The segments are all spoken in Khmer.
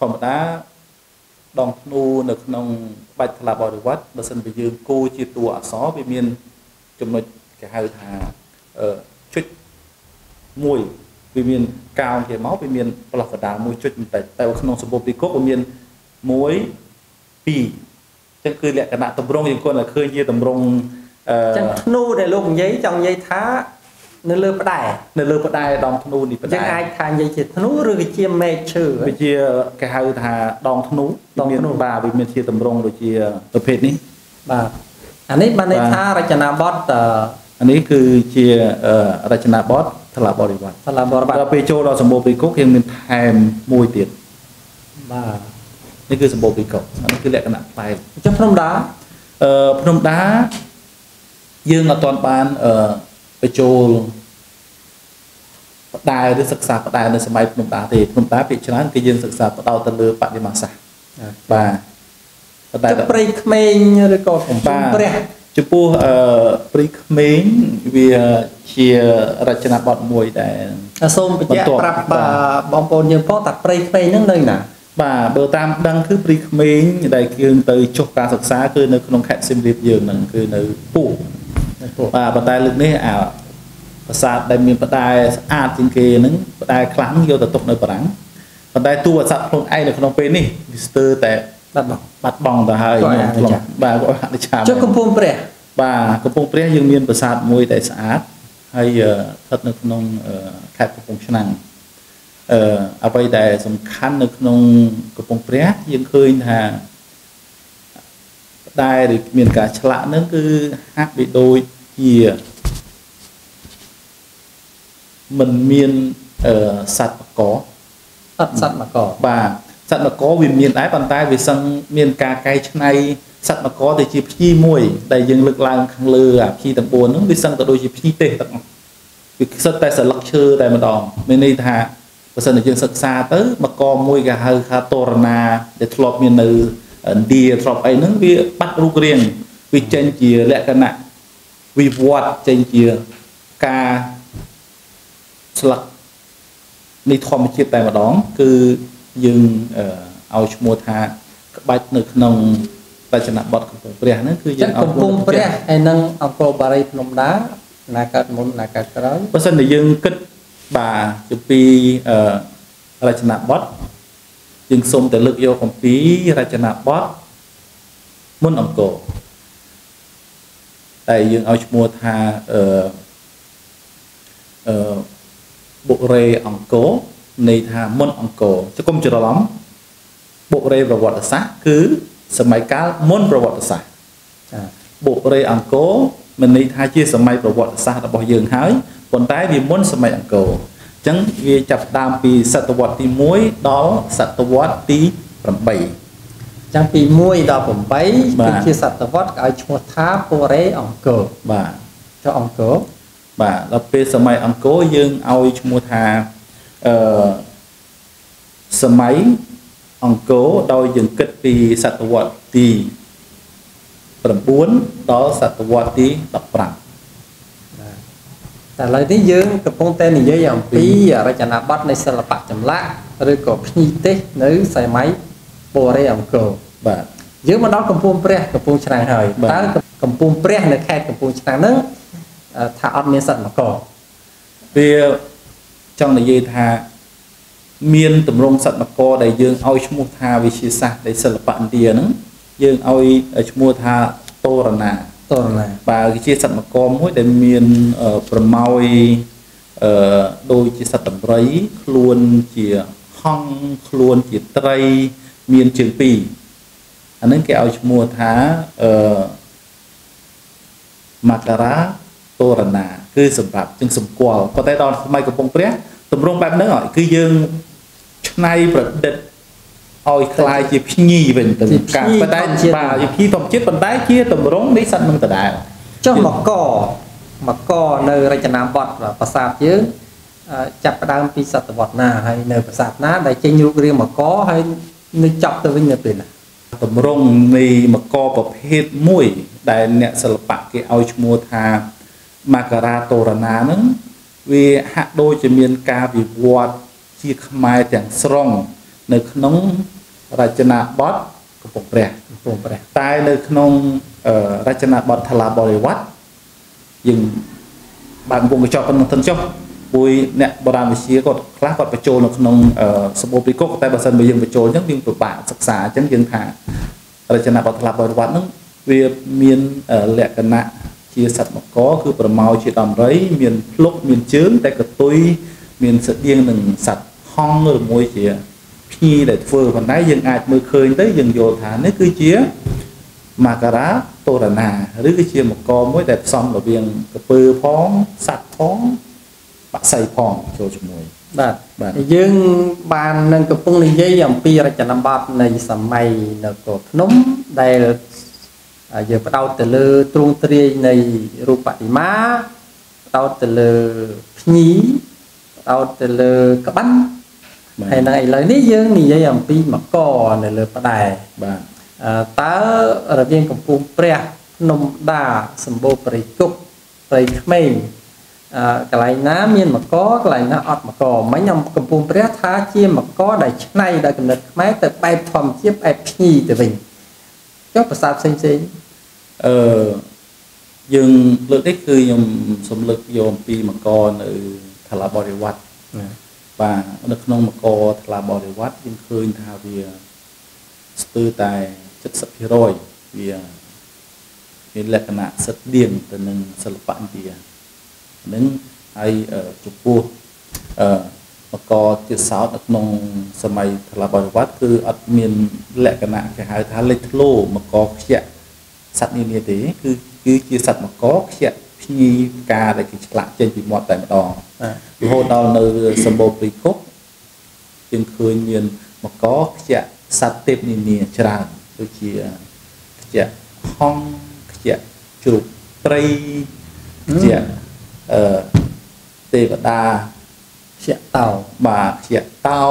ធម្មតាដងធ្នូនៅក្នុងក្បាច់ថ្លាបរិវត្តបើសិនបើយើងគូជាតួអក្សរវាមានចំណុចគេហៅថាអឺចុចមួយវាមានកោងគេមកវាមានប្លោះកដាលមួយចុចបន្តិចតែក្នុងសម្បូរពីគុកវាមាន1 2ចឹងគឺលក្ខណៈតម្រងយើងគាត់តែឃើញជាតម្រងអឺចឹងធ្នូដែលលោកនិយាយចង់និយាយថា នៅលើផ្ដែនៅលើផ្ដែដងធ្នូនេះផ្ដែយើងអាចថានិយាយជាធ្នូឬក៏ជាមែកឈើវាជាគេហៅថាដងធ្នូដងធ្នូបាទវាមានជាតម្រងដូចជាប្រភេទនេះបាទអានេះបានន័យថារចនាបថអានេះគឺជារចនាបថថ្លាបរិវត្តថ្លាបរិវត្តដល់ពេលចូលដល់សម្បូរពីគុកយើងមានថែមមួយទៀតបាទនេះគឺសម្បូរពីគុកអានេះគឺលក្ខណៈប្លែកចុះភ្នំដាអឺភ្នំដាយើងអត់ទាន់បានអឺ បញ្ចូលបដែឬសិក្សាបដែនៅសម័យភ្នំដាទេភ្នំដាភាគច្រើនគឺយើងសិក្សាបដោតទៅលើបដិមាសាស្ត្របាទបដែព្រៃក្មេងឬក៏កំពង់ព្រះចំពោះអឺព្រៃក្មេងវាជារចនាបថមួយដែលសូមបញ្ជាក់ប្រាប់បងប្អូនយើងផងតាព្រៃក្មេងហ្នឹងនៅណាបាទបើតាមដឹងគឺព្រៃក្មេងដែលយើងទៅចុះការសិក្សាគឺនៅក្នុងខេត្តសៀមរាបយើងហ្នឹងគឺនៅពោះ បាទប៉ុន្តែលើកនេះអាប្រាសាទដែលមានផ្តែស្អាតជាងគេហ្នឹងផ្តែខ្លាំងយកទៅទុកនៅបារាំងប៉ុន្តែតួអស័ព្ទខ្លួនឯងនៅក្នុងពេលនេះវាស្ទើរតែបាត់បង់បាត់បង់ទៅហើយខ្ញុំបាទគាត់អនុឆាចុះកំពង់ព្រះបាទកំពង់ព្រះយើងមានប្រាសាទមួយដែលស្អាតហើយស្ថិតនៅក្នុងខេត្តកំពង់ឆ្នាំងអឺអ្វីដែលសំខាន់នៅក្នុងកំពង់ព្រះយើងឃើញថា ដែលឬមានការឆ្លាក់នឹងគឺហាក់បីដូចជាมันមានអឺសត្វបកសត្វសត្វមកបាទសត្វមកវាមានដែរប៉ុន្តែវាសឹងមានការកែច្នៃសត្វមកទៅជាភ្ញីមួយដែលយើងលើកឡើងខាងលើអាភ្ញីទាំង4ហ្នឹងវាសឹងទៅដូចជាភ្ញីទេសទាំងអស់វាខ្សិតតែសន្លឹកឈើតែម្ដងមានន័យថាបើសិនជាយើងសិក្សាទៅបកមួយគេហៅថាតរណាដែលធ្លាប់មាននៅ ឥណ្ឌាធ្លាប់អីហ្នឹងវាបាត់រូបរាងវាចេញជាលក្ខណៈវិវត្តចេញជាការស្លឹកនៃធម្មជាតិតែម្ដង គឺយើងឲ្យឈ្មោះថាក្បាច់នៅក្នុងរចនាបថកំពង់ព្រះហ្នឹងគឺយើងឲ្យកំពង់ព្រះហើយនឹងអង្គរបារីភ្នំដាណាកើតមុនណាកើតក្រោយបើសិនតែយើងគិតបាទពីពីរចនាបថ យើងសូមតែលើកយកអំពីរចនាបថមុនអង្គរតែយើងឲ្យឈ្មោះថាអឺអឺបុរេអង្គរន័យថាមុនអង្គរជគុំច្រឡំបុរេប្រវត្តិសាស្ត្រគឺសម័យកាលមុនប្រវត្តិសាស្ត្រចាបុរេអង្គរមានន័យថាជាសម័យប្រវត្តិសាស្ត្ររបស់យើងហើយប៉ុន្តែវាមុនសម័យអង្គរអញ្ចឹងវាចាប់ផ្ដើមពីសតវត្សទី1ដល់សតវត្សទី8ចាំពី1ដល់8គឺជាសតវត្សឲ្យឈ្មោះថាពរេអង្គរបាទចុះអង្គរបាទដល់ពេលសម័យអង្គរយើងឲ្យឈ្មោះថាអឺសម័យអង្គរដោយយើងគិតពីសតវត្សទី9ដល់សតវត្សទី15តែ ឥឡូវនេះយើងកំពុងតែនិយាយអំពីរចនាបថនៃសិល្បៈចម្លាក់ឬក៏ភ្ញីទេសនៅសម័យបូរេអង្គរបាទយើងមកដល់កំពង់ព្រះកំពង់ឆ្នាំងហើយតើកំពង់ព្រះនៅខេត្តកំពង់ឆ្នាំងហ្នឹងថាអត់មានសិទ្ធិមកវាចង់និយាយថាមានតម្រងសត្វមកដែលយើងឲ្យឈ្មោះថាវិជាសាស្ត្រនៃសិល្បៈឥណ្ឌាហ្នឹងយើងឲ្យឈ្មោះថាតរណា តរណាបាទគឺជាសត្វមកមួយដែលមានប្រម៉ោយអឺដូចជាសត្វតម្រៃខ្លួនជាហង្សខ្លួនជាត្រីមានជើងពីរអានឹងគេឲ្យឈ្មោះថាអឺមករាតរណាគឺសម្រាប់ជាងសម្គាល់ប៉ុន្តែដល់សម័យកំពង់ព្រះទម្រង់បែបហ្នឹងគឺយើងច្នៃប្រឌិត ឲ្យคล้ายជាភ្ញីវិញទៅការប៉ុន្តែបាទជាភ្ញីធម្មជាតិប៉ុន្តែជាទម្រង់នៃសត្វនឹងដដែលចុះមកកមកកនៅរចនាបថប្រាសាទយើងចាប់ផ្ដើមពីសតវត្សណាហើយនៅប្រាសាទណាដែលចេញរូបរាងមកកហើយនៅចប់ទៅវិញនៅពេលណាតម្រង់នៃមកប្រភេទមួយដែលអ្នកសិល្បៈគេឲ្យឈ្មោះថាមករាតរណាហ្នឹងវាហាក់ដូចជាមានការវិវត្តជាខ្មែរទាំងស្រុង នៅក្នុងរចនាបថកំពង់ព្រះកំពង់ព្រះតែនៅក្នុងរចនាបថថ្លាបរិវត្តយើងបើកវងកញ្ចក់ប៉ុណ្ណឹងទៅចុះពួយអ្នកបរាណវិទ្យាគាត់ខ្លះគាត់បញ្ចូលនៅក្នុងសម្បូរពីគុកតែបើសិនបើយើងបញ្ចូលអញ្ចឹងយើងពិបាកសិក្សាអញ្ចឹងយើងថារចនាបថថ្លាបរិវត្តហ្នឹងវាមានលក្ខណៈជាសត្វមកគឺប្រមោជាដំរី មានភ្លុកមានជើងតែកតុយមានស្តៀងនឹងសត្វហង្សឬមួយជា ភ្ញីដែលធ្វើប៉ុន្តែយើងអាចមើលឃើញទៅយើងយល់ថានេះគឺជាមាការ៉ាតូរណាឬគឺជាមកមួយដែលផ្សំរវាងកពើផងសត្វផងបក្សីផងចូលជាមួយបាទបាទយើងបាននឹងកំពុងនិយាយអំពីរចនាបថនៃសម័យនគរភ្នំដែលយើងផ្ដោតទៅលើទ្រង់ទ្រាយនៃរូបបតិមាផ្ដោតទៅលើភ្ញីផ្ដោតទៅលើក្បាន់ ហើយនៅឥឡូវនេះយើងនិយាយអំពីមកនៅលើផ្ដែបាទតើរវាងកំពង់ព្រះភ្នំដាសម្បូរព្រៃគុកព្រៃក្មេងកន្លែងណាមានមកកន្លែងណាអត់មកមិញខ្ញុំកំពុងព្រះថាជាមកដែលឆ្នៃដោយកំណត់ខ្មែរទៅបែបធម្មជាតិបែបភ្ញីទៅវិញចុះភាសាផ្សេងផ្សេងអឺយើងលើកនេះគឺខ្ញុំសំលឹកយកអំពីមកនៅថ្លាបរិវត្ត បាទនៅក្នុងមកថ្លាបរិវត្តយើងឃើញថាវាស្ទើរតែ70%វាមានលក្ខណៈសិតដៀងទៅនឹងសិល្បៈឥណ្ឌានឹងហើយចំពោះអឺមកជាសោតនៅក្នុងសម័យថ្លាបរិវត្តគឺអត់មានលក្ខណៈគេហៅថាលេចធ្លោមកខ្ជាក់សត្វនានាទេគឺគឺជាសត្វមកខ្ជាក់ ភ្ញីផ្កាដែលគេឆ្លាក់ចេញពីមាត់តែម្ដងរហូតដល់នៅសម្បូរព្រៃគុកយើងឃើញមានមកខ្ជាក់សត្វទេពនានាច្រើនដូចជាខ្ជាក់ហងខ្ជាក់ជ្រូកត្រីខ្ជាក់អឺទេវតាខ្ជាក់តោបាទខ្ជាក់តោ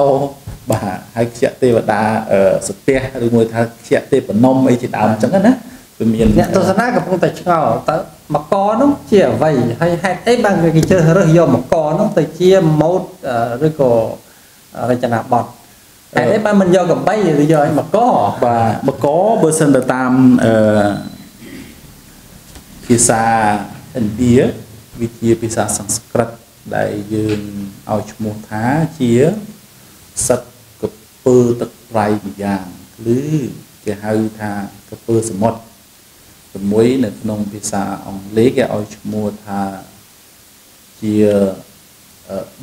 បាទហើយខ្ជាក់ទេវតាអឺសទះឬមួយថាខ្ជាក់ទេពនំអីជាដើមអញ្ចឹងណា វាមានអ្នកទស្សនាកំពុងតែឆ្ងល់តើមកនោះជាអ្វីហើយហេតុអីបានគេជ្រើសរើសយកមកនោះទៅជាម៉ូដឬក៏រចនាបថហេតុអីបានមិនយកកំបីឬយកអីមកបាទមកបើសិនទៅតាមអឺភាសាឥណ្ឌាវាជាភាសាសំស្ក្រឹតដែលយើងឲ្យឈ្មោះថាជាសត្វកពើទឹកប្រៃម្យ៉ាង ឬគេហៅថាកពើសមុទ្រ ជាមួយនៅក្នុងភាសាអង់គ្លេសគេឲ្យឈ្មោះថាជា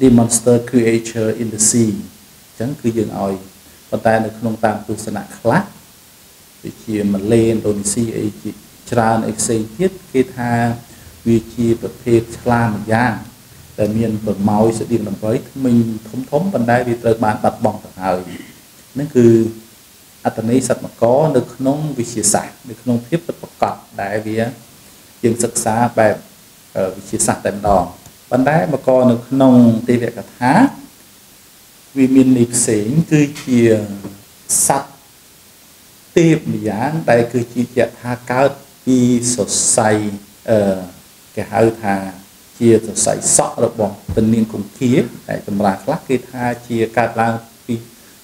demonster creature in the sea អញ្ចឹងគឺយើងឲ្យប៉ុន្តែនៅក្នុងតាមទស្សនៈខ្លះដូចជាម៉ាឡេឥណ្ឌូនេស៊ីអីជាច្រើនអីផ្សេងទៀតគេថាវាជាប្រភេទឆ្លាម្យ៉ាងដែលមានប្រមោយស្តៀងដើម្បីថ្មិញធំធំប៉ុន្តែវាត្រូវបានបាត់បង់ទៅហើយហ្នឹងគឺ អត្តន័យសត្វមកនៅក្នុងវិទ្យាសាស្ត្រនៅក្នុងភាពពិតប្រាកដដែលវាយើងសិក្សាបែបវិទ្យាសាស្ត្រតែម្ដងប៉ុន្តែមកនៅក្នុងទេវកថាវាមានន័យផ្សេងគឺជាសត្វទេពម្យ៉ាងដែលគឺជាជាថាកើតពីសរសៃអឺគេហៅថាជាសរសៃសក់របស់ពនាងគង្គាតែតម្រាខ្លះគេថាជាកើតឡើងពី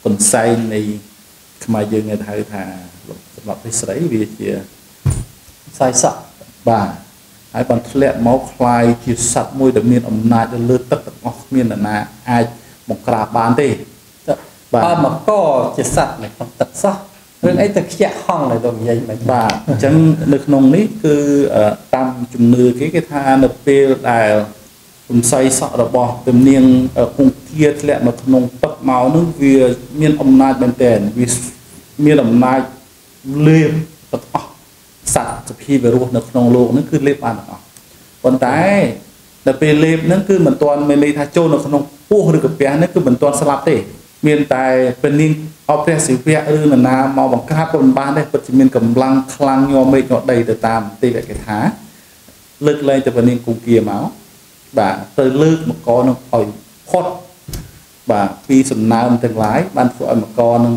កន្សែងនៃ ខ្មែរយើងគេហៅថាសម្រាប់ពិស្រីវាជាខ្សែសក់បាទហើយបានធ្លាក់មកคลายជាសត្វមួយដែលមានអំណាចលើទឹកទាំងអស់គ្មាននរណាអាចបង្ក្រាបបានទេបាទមកកជាសត្វនៅក្នុងទឹកសោះរឿងអីទៅខ្ជាក់ហង់នៅលោកនិយាយមិនបាទអញ្ចឹងនៅក្នុងនេះគឺតាមជំនឿគេគេថានៅពេលដែលរំ សៃសក់របស់ពនាងគង្គាធ្លាក់នៅក្នុងទឹកមកនោះវាមានអំណាចមែនទែនវាមានអំណាចលេបទាំងអស់សត្វសភាវរស់នៅក្នុងโลกនេះគឺលេបបានទាំងអស់ប៉ុន្តែដល់ពេលលេបហ្នឹងគឺមិនទាន់មានន័យថាចូលនៅក្នុងពោះឬកាពះនេះគឺមិនទាន់ស្លាប់ទេមានតែពេលនាងអព្រះសិវៈឬនរណាមកបង្ក្រាបក៏មិនបានដែរពិតជាមានកម្លាំងខ្លាំងញ័រមេឃញ័រដីទៅតាមទេវកថាលើកលែងទៅពេលនាងគង្គាមក បាទទៅលើកមកកនឹងឲ្យផុតបាទពីសំណើមទាំងឡាយបានធ្វើឲ្យមកកនឹង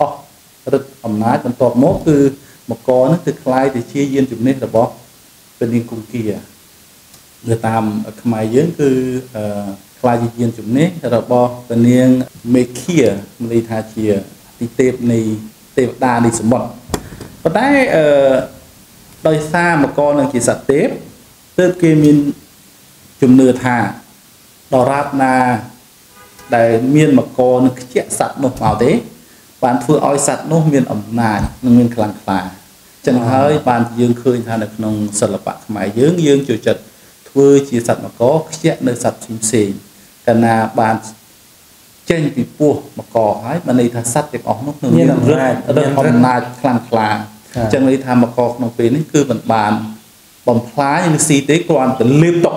អស់រឹតអំណាចបន្ទាប់មកគឺមកកនឹងគឺคล้ายទៅជាយានជំនិះរបស់ព្រះនាងគង្គានៅតាមខ្មែរយើងគឺអឺ ខ្លាយជាយានជំនិះរបស់ពនាងមេឃាមានន័យថាជាទីទេពនៃទេវតានៃសមុទ្រប៉ុន្តែអឺដោយសារមកកនឹងជាសត្វទេពទើបគេមាន ជំនឿថាដរាបណាដែលមានមកនឹងខ្ជាក់សត្វនោះមកទេ បានធ្វើឲ្យសត្វនោះមានអំណាចនិងមានខ្លាំងក្លាចឹងហើយបានយើងឃើញថានៅក្នុងសិល្បៈខ្មែរយើងយើងចូលចិត្តធ្វើជាសត្វមកខ្ជាក់នៅសត្វផ្សេងផ្សេងកាលណាបានចេញពីពោះមកហើយបានន័យថាសត្វទាំងអស់នោះនឹងមានអំណាចអំណាចខ្លាំងក្លាចឹងន័យថាមកក្នុងពេលនេះគឺមិនបានបំផ្លាញឬស៊ីទេគ្រាន់តែលៀបតុក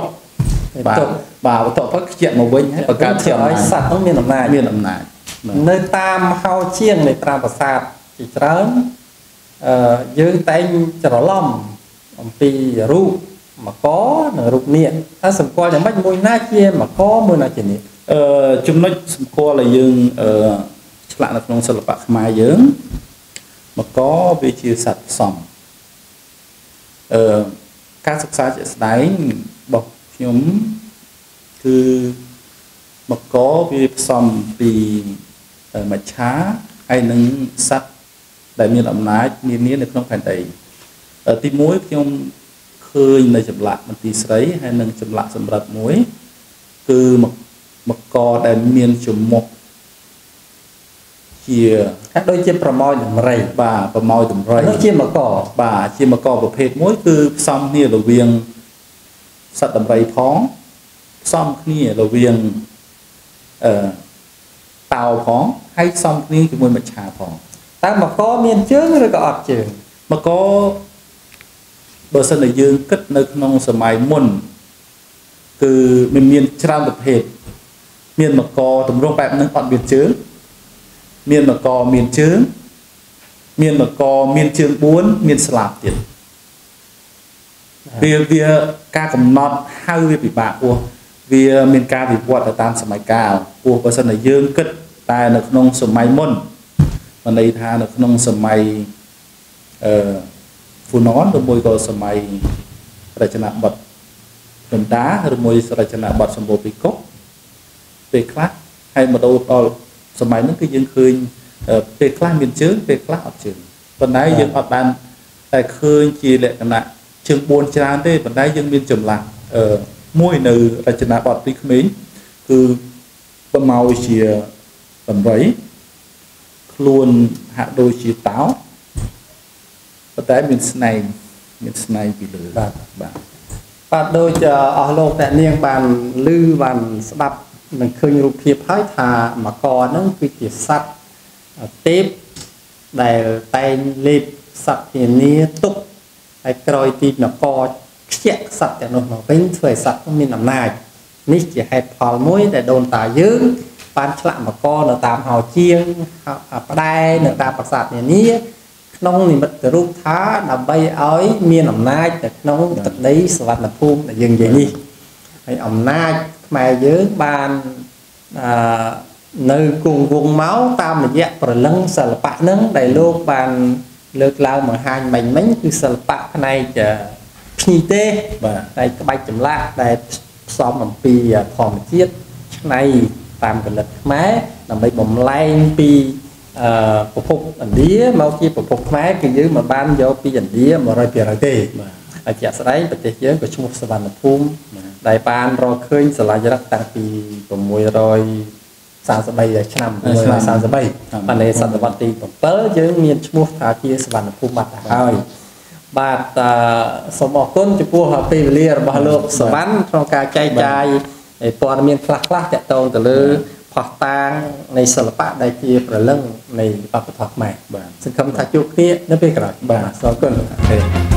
បាទបាទបន្ទាប់មកខ្ជាក់មកវិញហើយបង្កើតជាឲ្យសត្វនោះមានអំណាចមានអំណាចនៅតាមហោជាងនៃប្រាប្រាសាទជាច្រើនអឺយើងតែងច្រឡំអំពីរូបមកនិងរូបនាគថាសម្គាល់យ៉ាងម៉េចមួយណាជាមកមួយណាជានាគអឺចំណុចសម្គាល់ឲ្យយើងអឺឆ្លាក់នៅក្នុងសិល្បៈខ្មែរយើងមកវាជាសត្វផ្សំអឺការសិក្សាជាក់ស្ដែងរបស់ ខ្ញុំគឺមកវាផ្សំពីមច្ឆាហើយនឹងសត្វដែលមានអំណាចនានានៅក្នុងផែនដីទី1ខ្ញុំឃើញនៅចម្លាក់មន្ទីរស្រីហើយនឹងចម្លាក់សម្រាប់មួយ គឺមកមកដែលមានចំមុខជាថាដូចជាប្រមោយតម្រៃបាទប្រមោយតម្រៃនោះជាមកបាទជាមកប្រភេទមួយ គឺផ្សំគ្នារវាង សត្វតម្រៃផងផ្សំគ្នារវាងអឺតោផងហើយផ្សំគ្នាជាមួយមច្ឆាផងតើមកមានជើងឬក៏អត់ជើងមកបើសិនតែយើងគិតនៅក្នុងសម័យមុនគឺមិនមានច្រើនប្រភេទមានមកតម្រង់បែបហ្នឹងអត់មានជើងមានមកមានជើងមានមកមានជើង4មានស្លាបទៀត វាវាការកំណត់ហៅវាពិបាកពោះវាមានការវិវត្តទៅតាមសម័យកាលពោះបើសិនតែយើងគិតតែនៅក្នុងសម័យមុនមានន័យថានៅក្នុងសម័យអឺហ្វូណនឬមួយក៏សម័យរចនាបថព្រំតាឬមួយរចនាបថសម្បូរពីកុកពេលខ្លះហើយមកដល់សម័យហ្នឹងគឺយើងឃើញពេលខ្លះមានជើងពេលខ្លះអត់ជើងប៉ុន្តែយើងអត់បានតែឃើញជាលក្ខណៈ ជើង4ច្រើនទេប៉ុន្តែយើងមានចម្លាស់អឺមួយនៅរចនាបថពីក្មេងគឺប្រម៉ោជាដំរីខ្លួនហាក់ដូចជាតោប៉ុន្តែមានស្នែងមានស្នែងពីលើបាទបាទបាទដូចអស់លោកអ្នកនាងបានឮបានស្ដាប់នឹងឃើញរូបភាពហើយថាមកហ្នឹងគឺជាសត្វទេពដែលតែងលេបសត្វនានាទុក ហើយក្រោយទីនគរខ្ជាក់សត្វទាំងនោះមកវិញធ្វើឲ្យសត្វមានអំណាចនេះជាហេតុផលមួយដែលដូនតាយើងបានឆ្លាក់មកនៅតាមហោជាងផ្ដែនៅតាមប្រាសាទនានាក្នុងនិមិត្តរូបថាដើម្បីឲ្យមានអំណាចនៅក្នុងទឹកដីសវណ្ណភូមិដែលយើងនិយាយនេះហើយអំណាចខ្មែរយើងបានអឺនៅគង់វងមកតាមរយៈប្រលឹងសិល្បៈហ្នឹងដែលលោកបាន លើកឡើងបង្ហាញមិញមិញគឺសិល្បៈផ្នែកភ្ញីទេសបាទតែក្បាច់ចម្លាក់ដែលផ្សំអំពីធម្មជាតិឆ្នៃតាមកលិតខ្មែរដើម្បីបំលែងពីអឺប្រភពឥណ្ឌាមកជាប្រភពខ្មែរគឺយើងមិនបានយកពីឥណ្ឌា100%ទេបាទហើយជាក់ស្ដែងប្រទេសយើងក៏ឈ្មោះសវណ្ណភូមិដែលបានរកឃើញសាលារឹកតាំងពី 633ឆ្នាំ633បាននៅសតវត្សទី7យើងមានឈ្មោះថាជាសវណ្ណភូមិបាត់ហើយបាទសូមអរគុណចំពោះពេលវេលារបស់លោកសវណ្ណក្នុងការចែកចាយព័ត៌មានខ្លះខ្លះតាក់ទងទៅលើផោះតាងនៃសិល្បៈដែលជាប្រលឹងនៃវប្បធម៌ខ្មែរបាទសង្ឃឹមថាជួបគ្នានៅពេលក្រោយបាទសូមអរគុណ